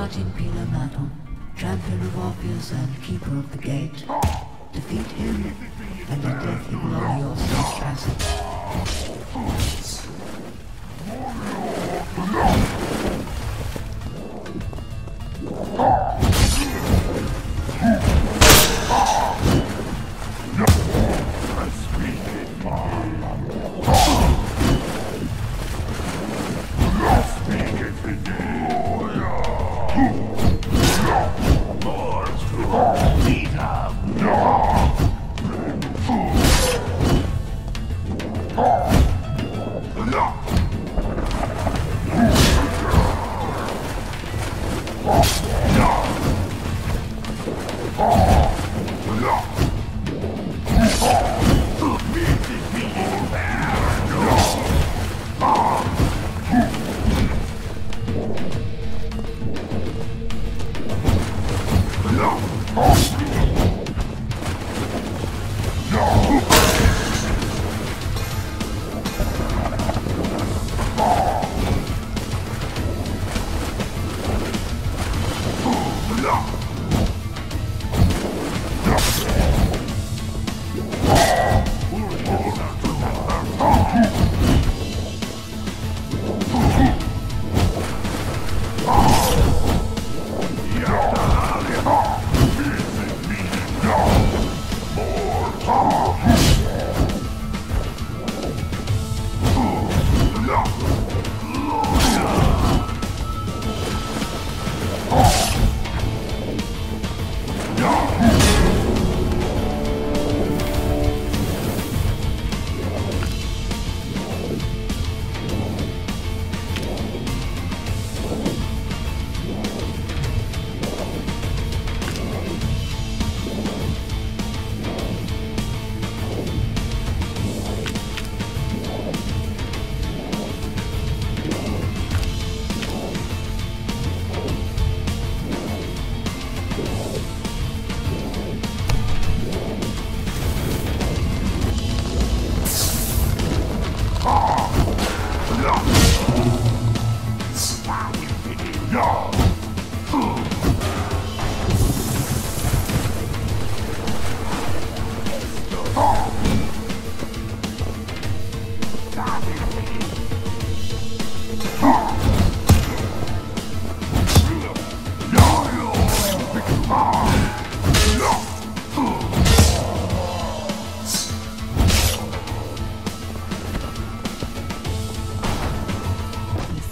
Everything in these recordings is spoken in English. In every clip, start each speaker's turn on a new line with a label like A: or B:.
A: Myrtle, champion of Orpheus and keeper of the gate. Defeat him, and in death he will honor your safe passage.
B: I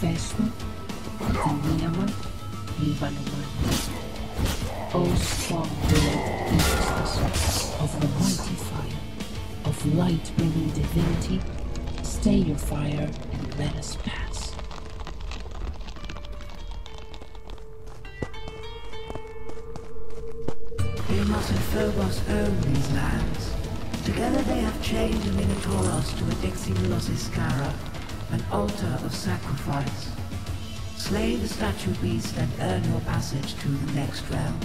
B: festo, terminamos, viva no oh, O strong blade intercessor of the mighty fire, of light bringing divinity, stay your fire and let us pass.
A: Deimos and Phobos own these lands. Together they have chained a Minotauros to a Diximulos Iscara, an altar of sacrifice. Slay the statue beast and earn your passage to the next realm.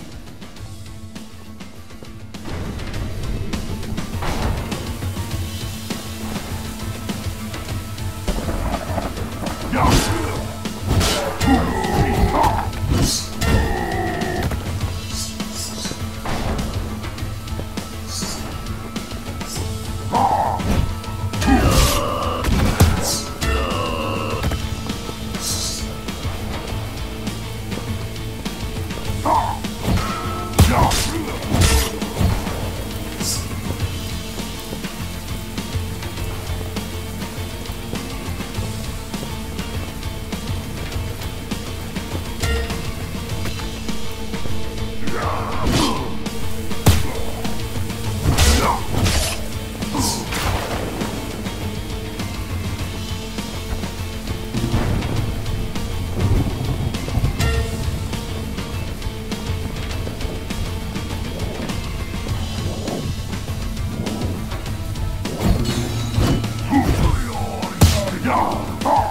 C: 呀！
A: 哈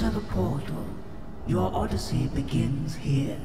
A: Enter the portal. Your odyssey begins here.